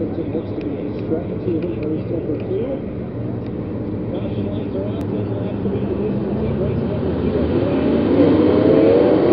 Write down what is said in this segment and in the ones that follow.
Robinson looks to be a strike to hit race number two. Caution lights are out, 10 laps to beat the distance. Heat race number two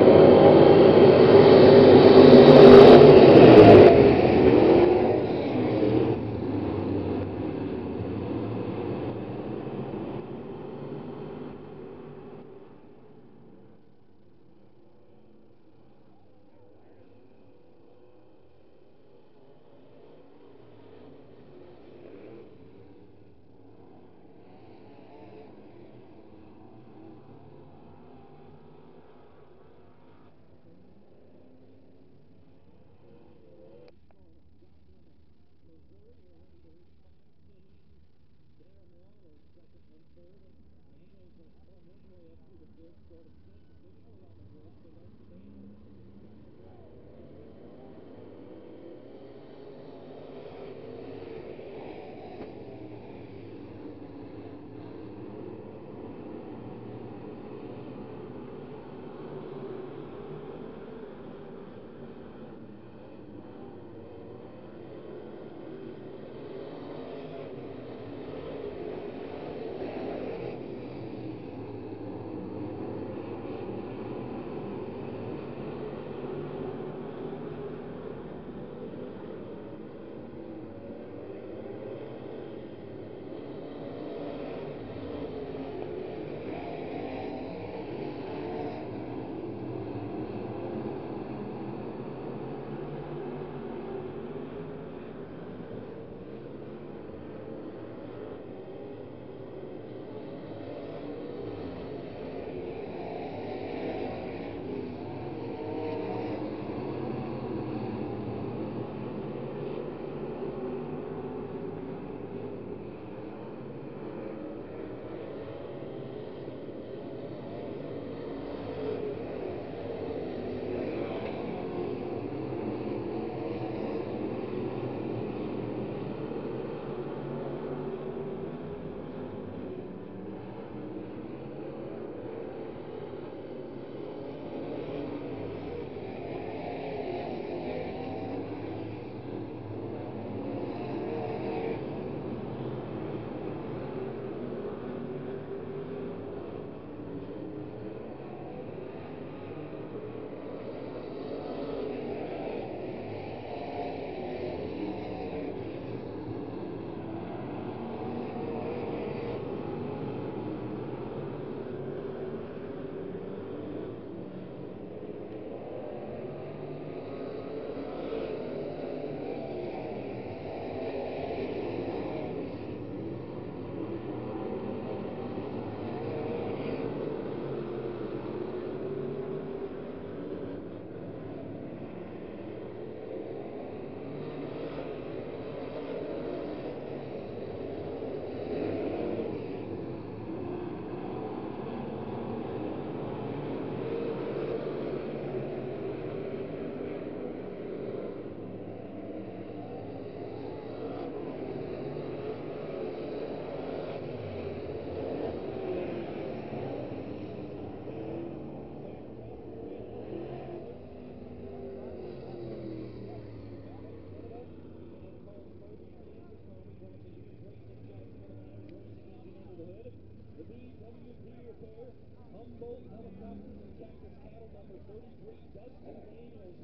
there. Humboldt Helicopter protector saddle number 33, Dustin Daniels.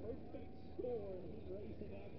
Perfect score in heat racing action.